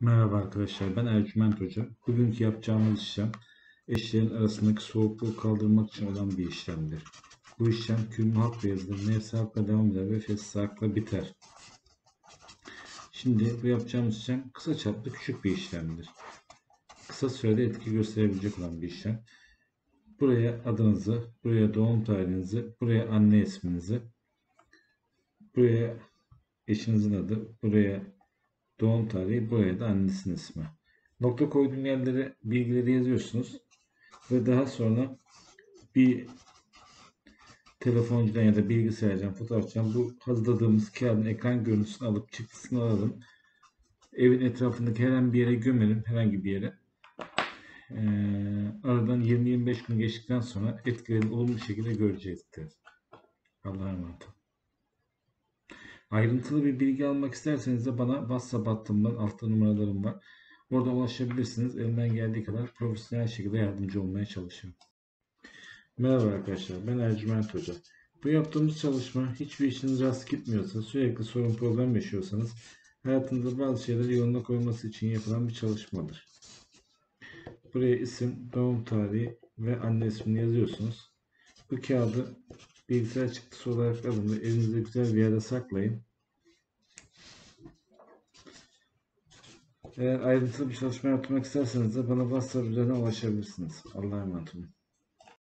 Merhaba arkadaşlar, ben Ercüment Hoca. Bugünkü yapacağımız işlem eşlerin arasındaki soğukluğu kaldırmak için olan bir işlemdir. Bu işlem kürmü hakla yazılır, nefsi devam eder ve fesli hakla biter. Şimdi bu yapacağımız işlem kısa çaplı küçük bir işlemdir. Kısa sürede etki gösterebilecek olan bir işlem. Buraya adınızı, buraya doğum tarihinizi, buraya anne isminizi, buraya eşinizin adı, buraya doğum tarihi, buraya da annesinin ismi. Nokta koyduğum yerlere bilgileri yazıyorsunuz ve daha sonra bir telefoncudan ya da bilgisayardan, fotoğrafçıdan bu hazırladığımız kağıdın ekran görüntüsünü alıp çıktısını alalım. Evin etrafındaki herhangi bir yere gömelim, herhangi bir yere. Ee, aradan 20-25 gün geçtikten sonra etkilerini olumlu şekilde görecektir. Allah'a emanet olun. Ayrıntılı bir bilgi almak isterseniz de bana WhatsApp hattımdan altta numaralarım var. Orada ulaşabilirsiniz. Elimden geldiği kadar profesyonel şekilde yardımcı olmaya çalışıyorum. Merhaba arkadaşlar. Ben Ercüment Hoca. Bu yaptığımız çalışma hiçbir işiniz rast gitmiyorsa, sürekli sorun problem yaşıyorsanız hayatınızda bazı şeyleri yoluna koyması için yapılan bir çalışmadır. Buraya isim, doğum tarihi ve anne ismini yazıyorsunuz. Bu kağıdı bilgisayar çıktısı olarak alın ve elinizde güzel bir yere saklayın. Eğer ayrıntılı bir çalışma yapmak isterseniz de bana WhatsApp üzerinden ulaşabilirsiniz. Allah'a emanet olun.